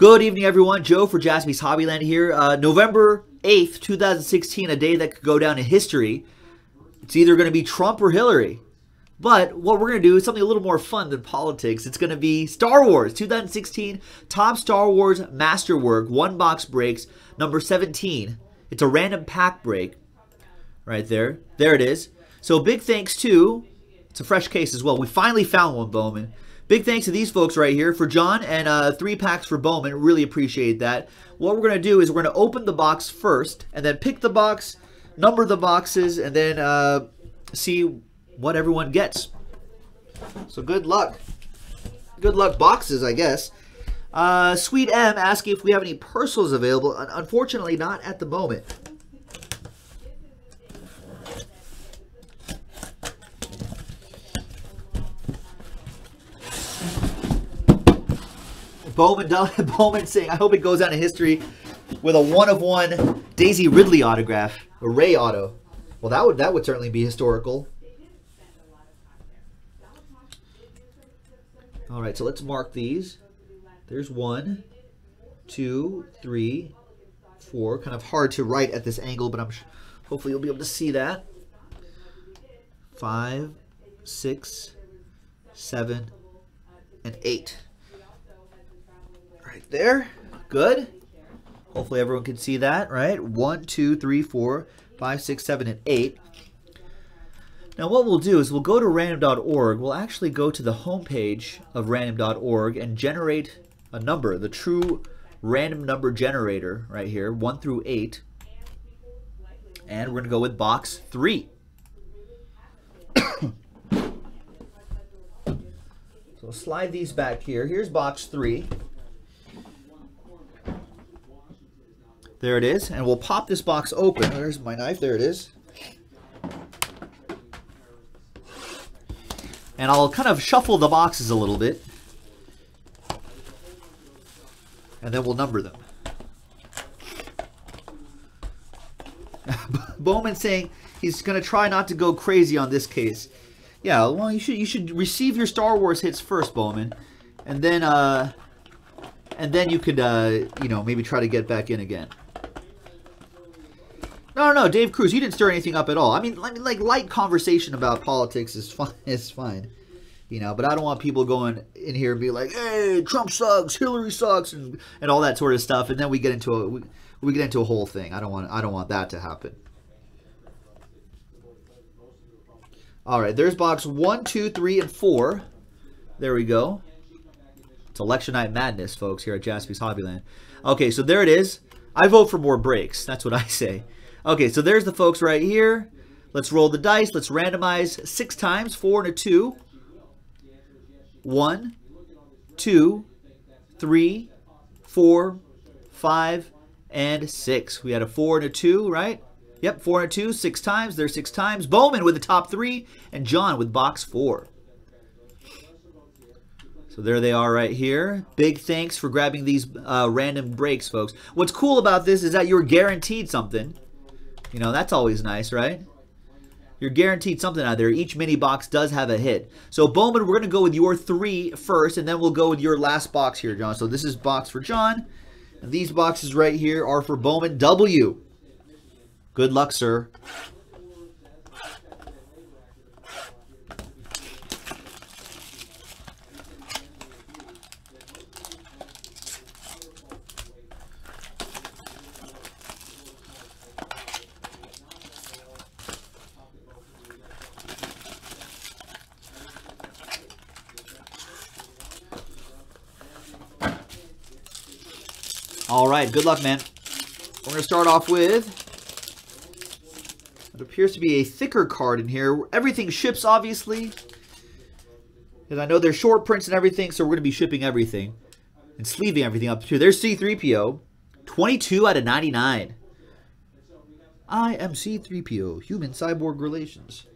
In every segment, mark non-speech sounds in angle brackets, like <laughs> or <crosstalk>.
Good evening, everyone. Joe for Jaspy's Hobbyland here. Uh, November 8th, 2016, a day that could go down in history. It's either going to be Trump or Hillary. But what we're going to do is something a little more fun than politics. It's going to be Star Wars 2016 Topps Star Wars Masterwork One Box Breaks number 17. It's a random pack break right there. There it is. So big thanks to, it's a fresh case as well. We finally found one, Bowman. Big thanks to these folks right here for John and uh, three packs for Bowman. Really appreciate that. What we're going to do is we're going to open the box first and then pick the box, number the boxes, and then uh, see what everyone gets. So good luck. Good luck boxes, I guess. Uh, Sweet M asking if we have any personals available. Unfortunately, not at the moment. Bowman, <laughs> Bowman saying, I hope it goes down in history with a one of one Daisy Ridley autograph, a Rey auto. Well, that would that would certainly be historical. All right, so let's mark these. There's one, two, three, four. Kind of hard to write at this angle, but I'm hopefully you'll be able to see that. Five, six, seven, and eight right there. Good. Hopefully everyone can see that, right? One, two, three, four, five, six, seven, and eight. Now what we'll do is we'll go to random.org. We'll actually go to the homepage of random.org and generate a number, the true random number generator right here, 1 through 8. And we're to go with box 3. <coughs> so slide these back here. Here's box 3. There it is. And we'll pop this box open. There's my knife. There it is. And I'll kind of shuffle the boxes a little bit. And then we'll number them. <laughs> Bowman saying he's going to try not to go crazy on this case. Yeah, well, you should you should receive your Star Wars hits first, Bowman, and then uh, and then you could uh, you know maybe try to get back in again. No, no, no, Dave Cruz, you didn't stir anything up at all. I mean, like light conversation about politics is fine. <laughs> It's fine, you know. But I don't want people going in here and be like, "Hey, Trump sucks, Hillary sucks," and and all that sort of stuff. And then we get into a we, we get into a whole thing. I don't want I don't want that to happen. All right, there's box one, two, three, and four. There we go. It's election night madness, folks, here at Jaspy's Hobbyland. Okay, so there it is. I vote for more breaks. That's what I <laughs> say. Okay, so there's the folks right here. Let's roll the dice. Let's randomize six times. Four and a two. One, two, three, four, five, and six. We had a four and a two, right? Yep, four and a two, six times. There's six times. Bowman with the top three, and John with box four. So there they are right here. Big thanks for grabbing these uh, random breaks, folks. What's cool about this is that you're guaranteed something. You know, that's always nice, right? You're guaranteed something out there. Each mini box does have a hit. So Bowman, we're going to go with your three first, and then we'll go with your last box here, John. So this is box for John. These boxes right here are for Bowman W. Good luck, sir. All right, good luck, man. We're going to start off with, it appears to be a thicker card in here. Everything ships, obviously. Because I know they're short prints and everything, so we're going to be shipping everything. And sleeving everything up, too. There's C-3PO. 22 out of 99. I am C-3PO, Human Cyborg Relations.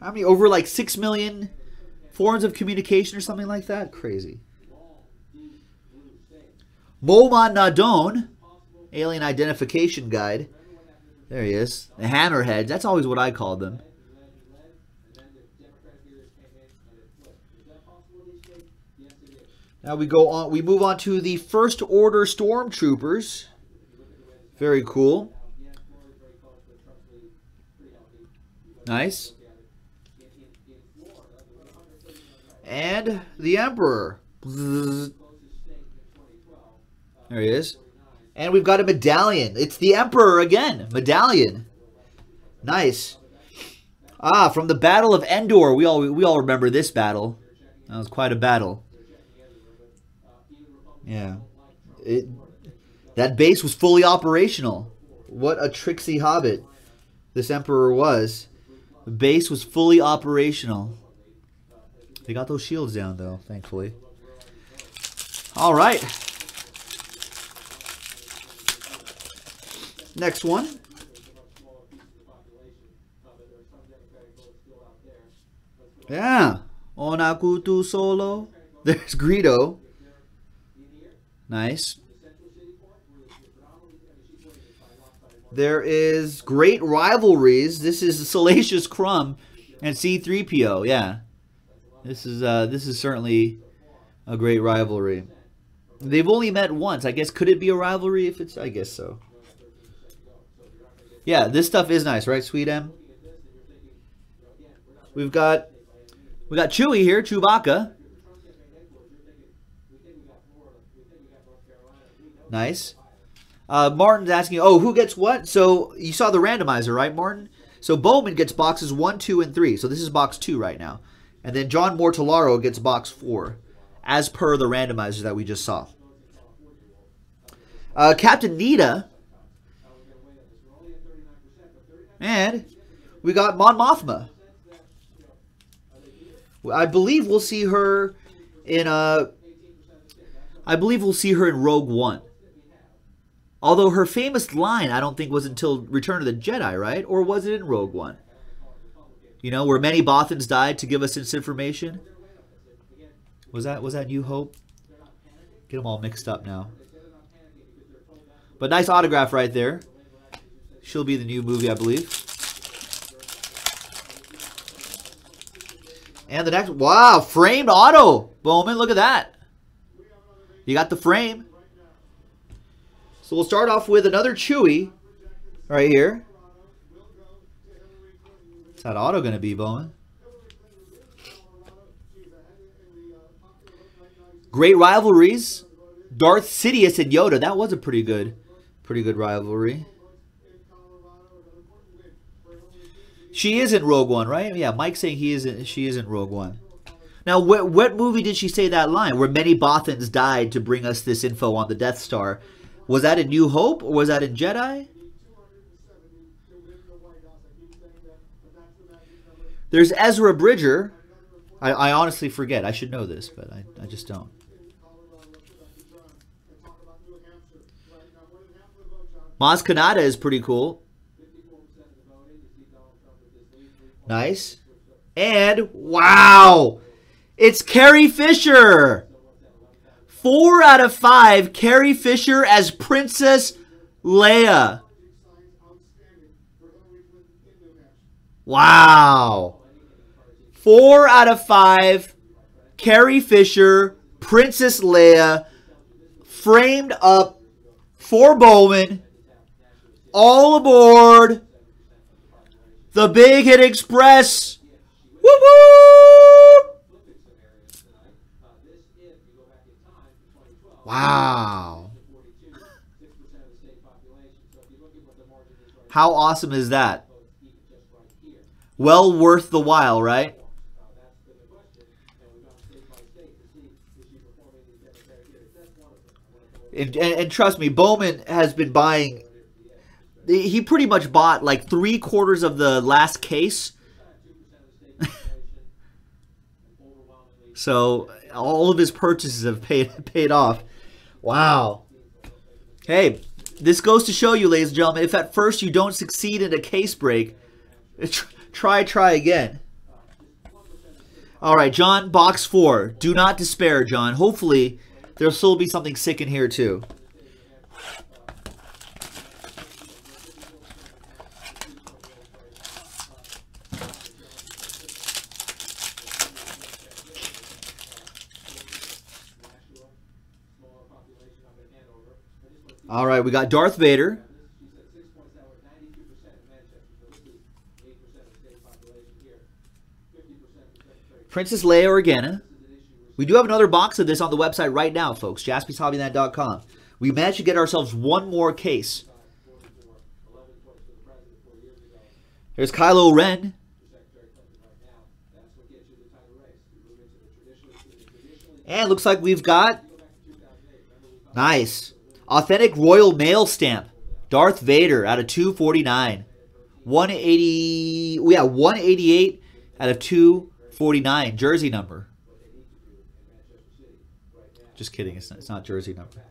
How many? Over like 6 million forms of communication or something like that? Crazy. Momaw Nadon, Alien Identification Guide. There he is. The Hammerheads. That's always what I called them. Now we go on. We move on to the First Order Stormtroopers. Very cool. Nice. And the Emperor. There he is. And we've got a medallion. It's the Emperor again. Medallion. Nice. Ah, from the Battle of Endor. We all we all remember this battle. That was quite a battle. Yeah. It that base was fully operational. What a tricksy hobbit this emperor was. The base was fully operational. They got those shields down though, thankfully. All right. Next one. Yeah. Onakutu solo. There's Greedo. Nice. There is great rivalries. This is Salacious Crumb and C3PO. Yeah. This is uh this is certainly a great rivalry. They've only met once. I guess could it be a rivalry if it's I guess so. Yeah, this stuff is nice, right, Sweet M? We've got we got Chewie here, Chewbacca. Nice. Uh, Martin's asking, oh, who gets what? So you saw the randomizer, right, Martin? So Bowman gets boxes 1, 2, and 3. So this is box 2 right now. And then John Mortellaro gets box 4, as per the randomizer that we just saw. Uh, Captain Needa. And we got Mon Mothma. I believe we'll see her in a. I believe we'll see her in Rogue One. Although her famous line, I don't think was until Return of the Jedi, right? Or was it in Rogue One? You know, where many Bothans died to give us this information. Was that was that New Hope? Get them all mixed up now. But nice autograph right there. She'll be the new movie, I believe. And the next, wow, framed auto. Bowman, look at that. You got the frame. So we'll start off with another Chewy right here. What's that auto going to be, Bowman? Great rivalries. Darth Sidious and Yoda. That was a pretty good, pretty good rivalry. She isn't Rogue One, right? Yeah, Mike's saying he isn't. She is in Rogue One. Now, what, what movie did she say that line? Where many Bothans died to bring us this info on the Death Star. Was that in New Hope or was that in Jedi? There's Ezra Bridger. I, I honestly forget. I should know this, but I, I just don't. Maz Kanata is pretty cool. Nice. And wow! It's Carrie Fisher! Four out of five, Carrie Fisher as Princess Leia. Wow. Four out of five, Carrie Fisher, Princess Leia, framed up for Bowman. All aboard the Big Hit Express. Woo woo! Wow. How awesome is that? Well worth the while, right? And, and, and, trust me, Bowman has been buying. He pretty much bought like three quarters of the last case. so all of his purchases have paid <laughs> paid off. Wow. Hey, this goes to show you, ladies and gentlemen, if at first you don't succeed in a case break, <laughs> try, try again. All right, John, box four. Do not despair, John. Hopefully, there'll still be something sick in here, too. All right, we got Darth Vader. Princess Leia Organa. We do have another box of this on the website right now, folks. JaspysHobbyland.com. We managed to get ourselves one more case. Here's Kylo Ren. And looks like we've got nice authentic Royal Mail stamp. Darth Vader out of 249. 180 yeah, 188 out of 249 jersey number. Just kidding, it's not, it's not jersey number.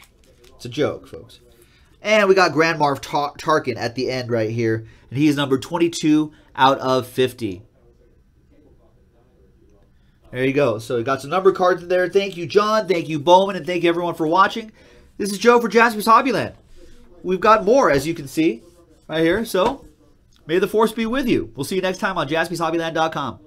It's a joke, folks. And we got Grand Moff Tar Tarkin at the end right here. And he's number 22 out of 50. There you go. So we got some number cards in there. Thank you, John. Thank you, Bowman. And thank you, everyone, for watching. This is Joe for Jaspy's Hobbyland. We've got more, as you can see, right here. So may the force be with you. We'll see you next time on jaspyshobbyland.com.